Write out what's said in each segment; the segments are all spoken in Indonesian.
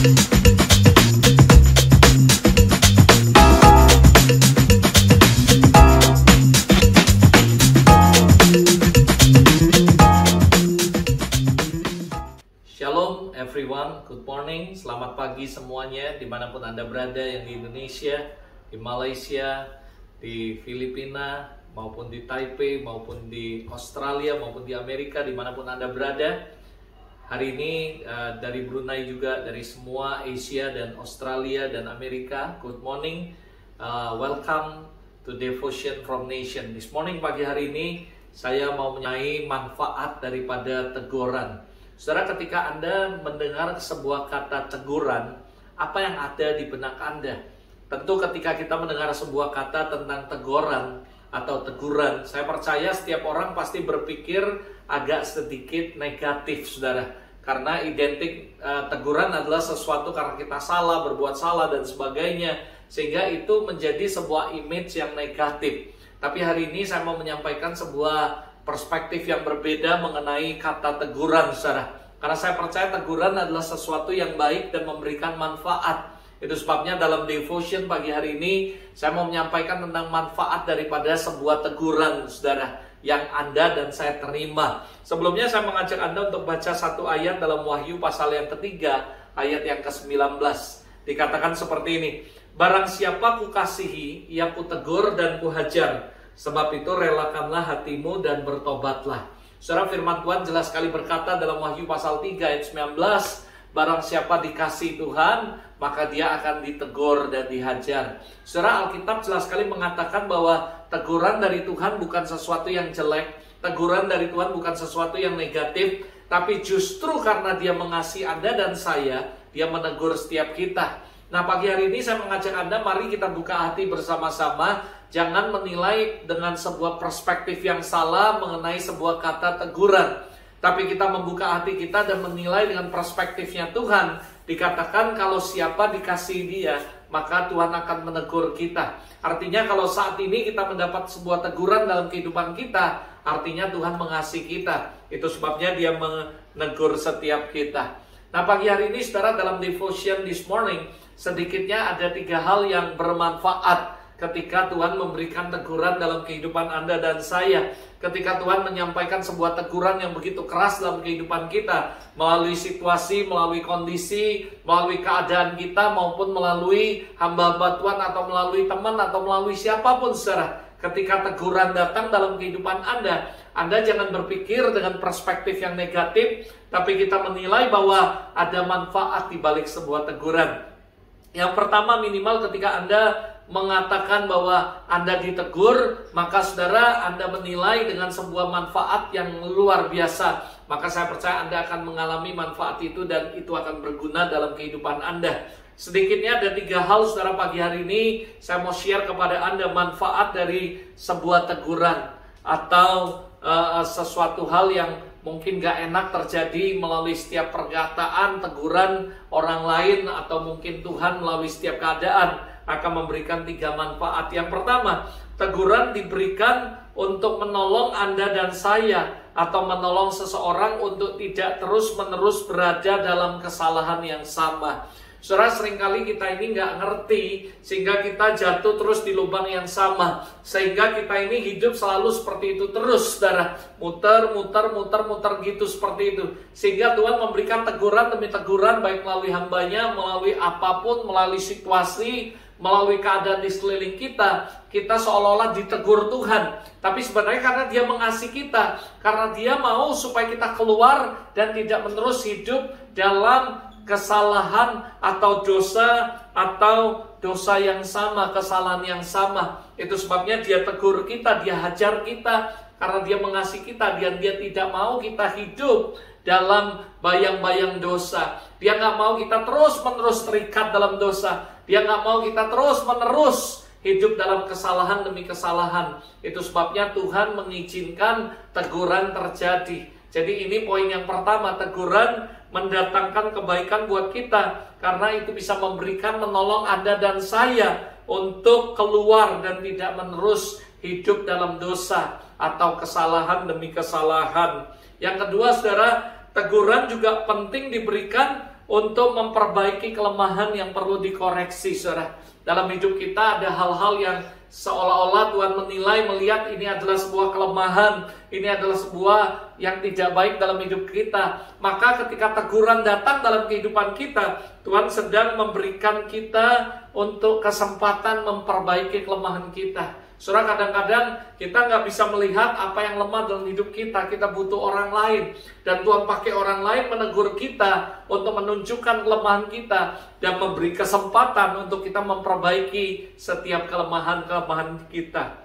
Shalom everyone, good morning, selamat pagi semuanya di mana pun Anda berada yang di Indonesia, di Malaysia, di Filipina, maupun di Taipei, maupun di Australia, maupun di Amerika, di mana pun Anda berada. Hari ini uh, dari Brunei juga, dari semua Asia dan Australia dan Amerika, good morning, uh, welcome to Devotion from Nation. This morning pagi hari ini saya mau menyai manfaat daripada teguran. Saudara, ketika Anda mendengar sebuah kata teguran, apa yang ada di benak Anda? Tentu ketika kita mendengar sebuah kata tentang teguran atau teguran, saya percaya setiap orang pasti berpikir agak sedikit negatif, Saudara. Karena identik uh, teguran adalah sesuatu karena kita salah, berbuat salah dan sebagainya, sehingga itu menjadi sebuah image yang negatif. Tapi hari ini saya mau menyampaikan sebuah perspektif yang berbeda mengenai kata teguran, saudara. Karena saya percaya teguran adalah sesuatu yang baik dan memberikan manfaat. Itu sebabnya dalam devotion pagi hari ini saya mau menyampaikan tentang manfaat daripada sebuah teguran, saudara, yang Anda dan saya terima. Sebelumnya saya mengajak Anda untuk baca satu ayat dalam Wahyu pasal yang ketiga, ayat yang ke-19. Dikatakan seperti ini, Barang siapa kukasihi, ia kutegur dan kuhajar, Sebab itu relakanlah hatimu dan bertobatlah. Saudara firman Tuhan jelas sekali berkata dalam Wahyu pasal 3 ayat 19, barang siapa dikasih Tuhan, maka dia akan ditegur dan dihajar. Saudara Alkitab jelas sekali mengatakan bahwa teguran dari Tuhan bukan sesuatu yang jelek, teguran dari Tuhan bukan sesuatu yang negatif, tapi justru karena dia mengasihi Anda dan saya, dia menegur setiap kita. Nah pagi hari ini saya mengajak Anda, mari kita buka hati bersama-sama Jangan menilai dengan sebuah perspektif yang salah mengenai sebuah kata teguran. Tapi kita membuka hati kita dan menilai dengan perspektifnya Tuhan. Dikatakan kalau siapa dikasih dia, maka Tuhan akan menegur kita. Artinya kalau saat ini kita mendapat sebuah teguran dalam kehidupan kita, artinya Tuhan mengasihi kita. Itu sebabnya dia menegur setiap kita. Nah pagi hari ini saudara dalam devotion this morning, sedikitnya ada tiga hal yang bermanfaat ketika Tuhan memberikan teguran dalam kehidupan Anda dan saya. Ketika Tuhan menyampaikan sebuah teguran yang begitu keras dalam kehidupan kita, melalui situasi, melalui kondisi, melalui keadaan kita, maupun melalui hamba-hamba Tuhan atau melalui teman atau melalui siapa pun secara ketika teguran datang dalam kehidupan Anda, Anda jangan berpikir dengan perspektif yang negatif, tapi kita menilai bahwa ada manfaat di balik sebuah teguran. Yang pertama minimal ketika Anda mengatakan bahwa Anda ditegur, maka saudara Anda menilai dengan sebuah manfaat yang luar biasa. Maka saya percaya Anda akan mengalami manfaat itu dan itu akan berguna dalam kehidupan Anda. Sedikitnya ada tiga hal saudara pagi hari ini saya mau share kepada Anda manfaat dari sebuah teguran atau uh, sesuatu hal yang mungkin gak enak terjadi melalui setiap perkataan, teguran orang lain atau mungkin Tuhan melalui setiap keadaan akan memberikan tiga manfaat. Yang pertama, teguran diberikan untuk menolong Anda dan saya atau menolong seseorang untuk tidak terus-menerus berada dalam kesalahan yang sama. Saudara sering kali kita ini nggak ngerti sehingga kita jatuh terus di lubang yang sama sehingga kita ini hidup selalu seperti itu terus saudara muter muter muter muter gitu seperti itu sehingga Tuhan memberikan teguran demi teguran baik melalui hambanya melalui apa pun melalui situasi melalui keadaan di sekeliling kita, kita seolah-olah ditegur Tuhan. Tapi sebenarnya karena dia mengasihi kita, karena dia mau supaya kita keluar dan tidak menerus hidup dalam kesalahan atau dosa atau dosa yang sama, kesalahan yang sama. Itu sebabnya dia tegur kita, dia hajar kita karena dia mengasihi kita dan dia tidak mau kita hidup dalam bayang-bayang dosa. Dia nggak mau kita terus-menerus terikat dalam dosa. Dia nggak mau kita terus-menerus hidup dalam kesalahan demi kesalahan. Itu sebabnya Tuhan mengizinkan teguran terjadi. Jadi ini poin yang pertama, teguran mendatangkan kebaikan buat kita. Karena itu bisa memberikan menolong Anda dan saya untuk keluar dan tidak menerus hidup dalam dosa atau kesalahan demi kesalahan. Yang kedua, saudara, teguran juga penting diberikan untuk memperbaiki kelemahan yang perlu dikoreksi, saudara. Dalam hidup kita ada hal-hal yang seolah-olah Tuhan menilai melihat ini adalah sebuah kelemahan, ini adalah sebuah yang tidak baik dalam hidup kita. Maka ketika teguran datang dalam kehidupan kita, Tuhan sedang memberikan kita untuk kesempatan memperbaiki kelemahan kita. Saudara kadang-kadang kita nggak bisa melihat apa yang lemah dalam hidup kita. Kita butuh orang lain. Dan Tuhan pakai orang lain menegur kita untuk menunjukkan kelemahan kita. Dan memberi kesempatan untuk kita memperbaiki setiap kelemahan-kelemahan kita.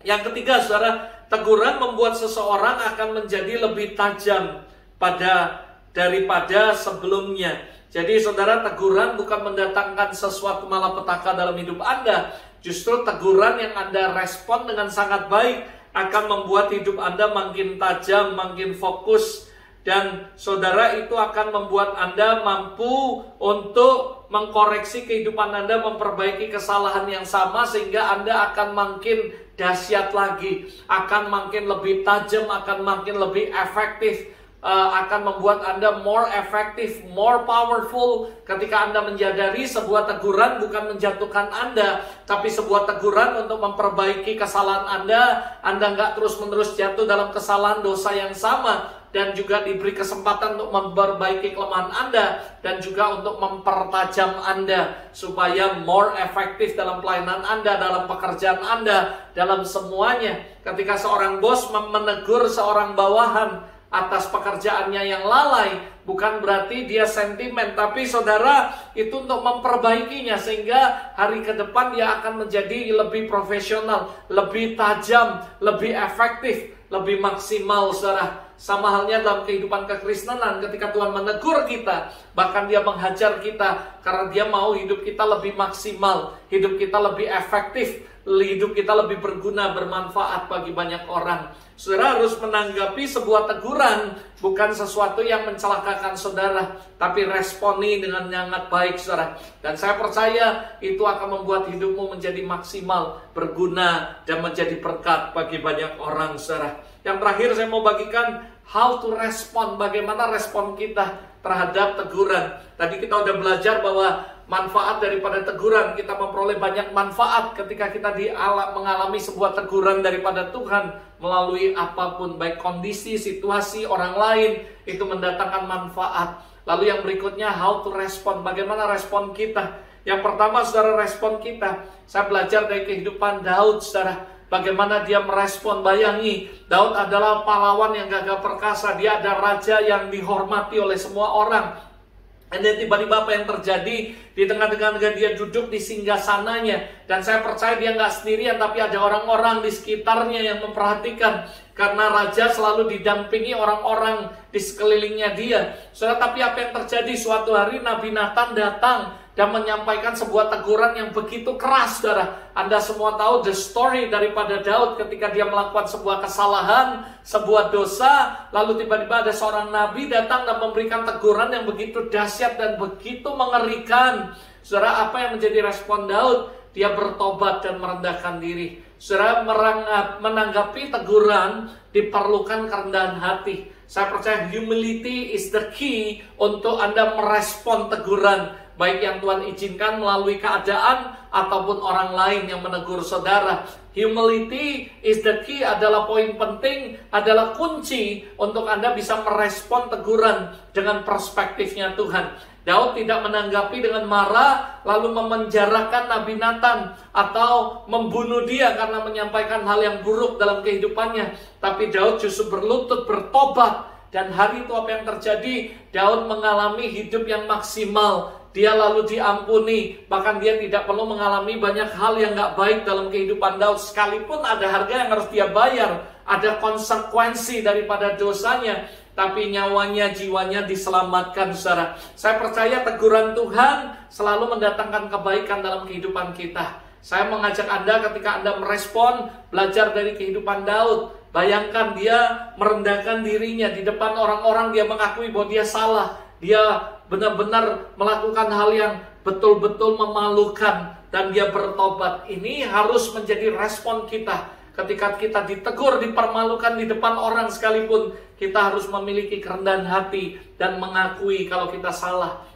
Yang ketiga, saudara, teguran membuat seseorang akan menjadi lebih tajam pada daripada sebelumnya. Jadi saudara, teguran bukan mendatangkan sesuatu malapetaka dalam hidup Anda, Justru teguran yang Anda respon dengan sangat baik akan membuat hidup Anda makin tajam, makin fokus, dan saudara itu akan membuat Anda mampu untuk mengkoreksi kehidupan Anda, memperbaiki kesalahan yang sama sehingga Anda akan makin dahsyat lagi, akan makin lebih tajam, akan makin lebih efektif uh, akan membuat Anda more effective, more powerful ketika Anda menyadari sebuah teguran bukan menjatuhkan Anda, tapi sebuah teguran untuk memperbaiki kesalahan Anda. Anda nggak terus-menerus jatuh dalam kesalahan dosa yang sama dan juga diberi kesempatan untuk memperbaiki kelemahan Anda dan juga untuk mempertajam Anda supaya more efektif dalam pelayanan Anda, dalam pekerjaan Anda, dalam semuanya. Ketika seorang bos menegur seorang bawahan, atas pekerjaannya yang lalai bukan berarti dia sentimen tapi saudara itu untuk memperbaikinya sehingga hari ke depan dia akan menjadi lebih profesional, lebih tajam, lebih efektif, lebih maksimal saudara. Sama halnya dalam kehidupan kekristenan ketika Tuhan menegur kita, bahkan dia menghajar kita karena dia mau hidup kita lebih maksimal, hidup kita lebih efektif, hidup kita lebih berguna, bermanfaat bagi banyak orang. Saudara harus menanggapi sebuah teguran bukan sesuatu yang mencelakakan saudara, tapi responi dengan sangat baik saudara. Dan saya percaya itu akan membuat hidupmu menjadi maksimal, berguna, dan menjadi berkat bagi banyak orang saudara. Yang terakhir saya mau bagikan how to respond, bagaimana respon kita terhadap teguran. Tadi kita udah belajar bahwa manfaat daripada teguran. Kita memperoleh banyak manfaat ketika kita diala, mengalami sebuah teguran daripada Tuhan melalui apa pun, baik kondisi, situasi orang lain itu mendatangkan manfaat. Lalu yang berikutnya how to respond, bagaimana respon kita. Yang pertama saudara respon kita, saya belajar dari kehidupan Daud saudara. Bagaimana dia merespon, bayangi Daud adalah pahlawan yang gagah perkasa Dia ada raja yang dihormati oleh semua orang dan tiba-tiba apa yang terjadi di tengah-tengah dia duduk di singgah sananya. Dan saya percaya dia nggak sendirian, tapi ada orang-orang di sekitarnya yang memperhatikan. Karena raja selalu didampingi orang-orang di sekelilingnya dia. Saudara, tapi apa yang terjadi? Suatu hari Nabi Nathan datang dan menyampaikan sebuah teguran yang begitu keras, saudara. Anda semua tahu the story daripada Daud ketika dia melakukan sebuah kesalahan, sebuah dosa, lalu tiba-tiba ada seorang nabi datang dan memberikan teguran yang begitu dahsyat dan begitu mengerikan. Saudara, apa yang menjadi respon Daud? Dia bertobat dan merendahkan diri. Saudara, menanggapi teguran diperlukan kerendahan hati. Saya percaya humility is the key untuk Anda merespon teguran baik yang Tuhan izinkan melalui keadaan ataupun orang lain yang menegur saudara. Humility is the key adalah poin penting, adalah kunci untuk Anda bisa merespon teguran dengan perspektifnya Tuhan. Daud tidak menanggapi dengan marah lalu memenjarakan Nabi Nathan atau membunuh dia karena menyampaikan hal yang buruk dalam kehidupannya. Tapi Daud justru berlutut bertobat dan hari itu apa yang terjadi? Daud mengalami hidup yang maksimal dia lalu diampuni, bahkan dia tidak perlu mengalami banyak hal yang gak baik dalam kehidupan Daud. Sekalipun ada harga yang harus dia bayar, ada konsekuensi daripada dosanya, tapi nyawanya, jiwanya diselamatkan, saudara. Saya percaya teguran Tuhan selalu mendatangkan kebaikan dalam kehidupan kita. Saya mengajak Anda ketika Anda merespon, belajar dari kehidupan Daud. Bayangkan dia merendahkan dirinya di depan orang-orang, dia mengakui bahwa dia salah. Dia benar-benar melakukan hal yang betul-betul memalukan dan dia bertobat. Ini harus menjadi respon kita ketika kita ditegur, dipermalukan di depan orang sekalipun, kita harus memiliki kerendahan hati dan mengakui kalau kita salah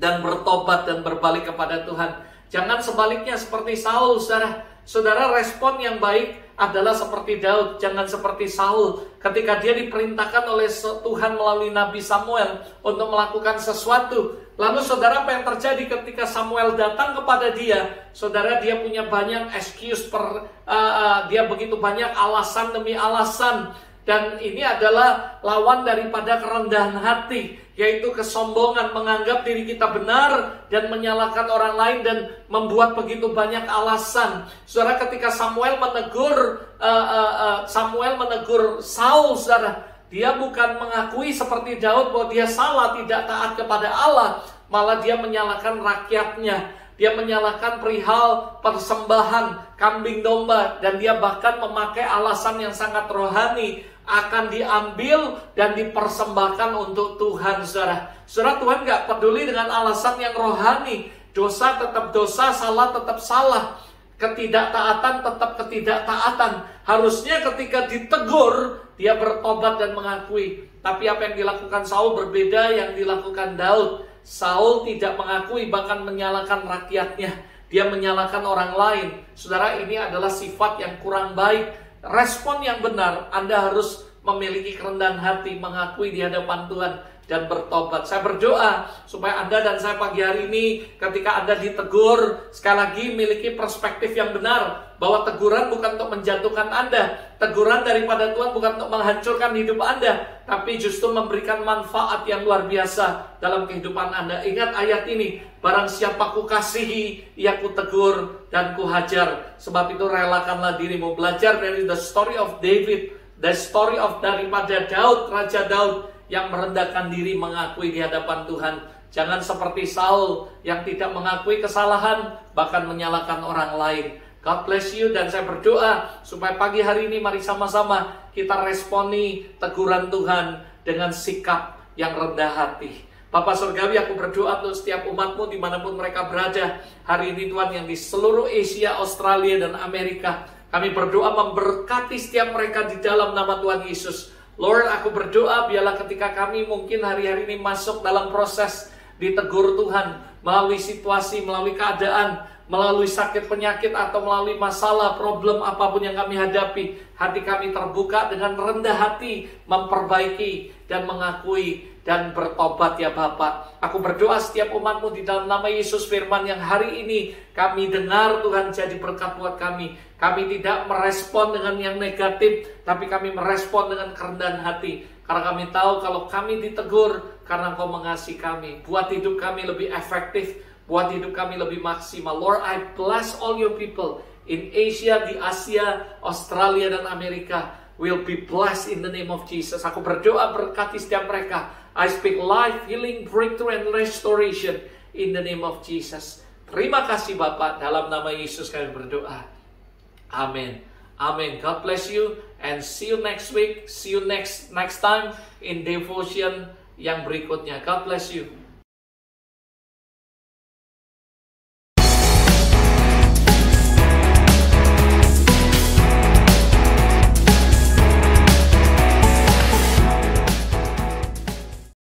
dan bertobat dan berbalik kepada Tuhan. Jangan sebaliknya seperti Saul, saudara. Saudara respon yang baik adalah seperti Daud, jangan seperti Saul. Ketika dia diperintahkan oleh Tuhan melalui Nabi Samuel untuk melakukan sesuatu, lalu saudara apa yang terjadi ketika Samuel datang kepada dia? Saudara dia punya banyak excuse per uh, uh, dia begitu banyak alasan demi alasan dan ini adalah lawan daripada kerendahan hati yaitu kesombongan menganggap diri kita benar dan menyalahkan orang lain dan membuat begitu banyak alasan. Saudara ketika Samuel menegur uh, uh, uh, Samuel menegur Saul, saudara, dia bukan mengakui seperti Daud bahwa dia salah tidak taat kepada Allah, malah dia menyalahkan rakyatnya. Dia menyalahkan perihal persembahan kambing domba dan dia bahkan memakai alasan yang sangat rohani akan diambil dan dipersembahkan untuk Tuhan, saudara. Saudara, Tuhan nggak peduli dengan alasan yang rohani. Dosa tetap dosa, salah tetap salah. Ketidaktaatan tetap ketidaktaatan. Harusnya ketika ditegur, dia bertobat dan mengakui. Tapi apa yang dilakukan Saul berbeda yang dilakukan Daud. Saul tidak mengakui, bahkan menyalahkan rakyatnya. Dia menyalahkan orang lain. Saudara, ini adalah sifat yang kurang baik respon yang benar, Anda harus memiliki kerendahan hati, mengakui di hadapan Tuhan dan bertobat. Saya berdoa supaya Anda dan saya pagi hari ini ketika Anda ditegur, sekali lagi miliki perspektif yang benar bahwa teguran bukan untuk menjatuhkan Anda, teguran daripada Tuhan bukan untuk menghancurkan hidup Anda, tapi justru memberikan manfaat yang luar biasa dalam kehidupan Anda. Ingat ayat ini, barang siapa ku kasihi, ia ku tegur dan ku hajar. Sebab itu relakanlah dirimu belajar dari the story of David, the story of daripada Daud, Raja Daud yang merendahkan diri mengakui di hadapan Tuhan. Jangan seperti Saul yang tidak mengakui kesalahan bahkan menyalahkan orang lain. God bless you dan saya berdoa supaya pagi hari ini mari sama-sama kita responi teguran Tuhan dengan sikap yang rendah hati. Bapak Surgawi aku berdoa untuk setiap umatmu di mana pun mereka berada hari ini Tuhan yang di seluruh Asia, Australia dan Amerika. Kami berdoa memberkati setiap mereka di dalam nama Tuhan Yesus. Lord aku berdoa biarlah ketika kami mungkin hari-hari ini masuk dalam proses ditegur Tuhan melalui situasi, melalui keadaan, melalui sakit penyakit atau melalui masalah, problem apa pun yang kami hadapi, hati kami terbuka dengan rendah hati, memperbaiki dan mengakui dan bertobat ya Bapak. Aku berdoa setiap umatmu di dalam nama Yesus firman yang hari ini kami dengar Tuhan jadi berkat buat kami. Kami tidak merespon dengan yang negatif, tapi kami merespon dengan kerendahan hati. Karena kami tahu kalau kami ditegur karena Engkau mengasihi kami. Buat hidup kami lebih efektif, buat hidup kami lebih maksimal. Lord, I bless all your people in Asia, di Asia, Australia, dan Amerika will be blessed in the name of Jesus. Aku berdoa berkati setiap mereka. I speak life, healing, breakthrough, and restoration in the name of Jesus. Terima kasih Bapak, dalam nama Yesus kami berdoa. Amin. Amin. God bless you and see you next week. See you next next time in devotion yang berikutnya. God bless you.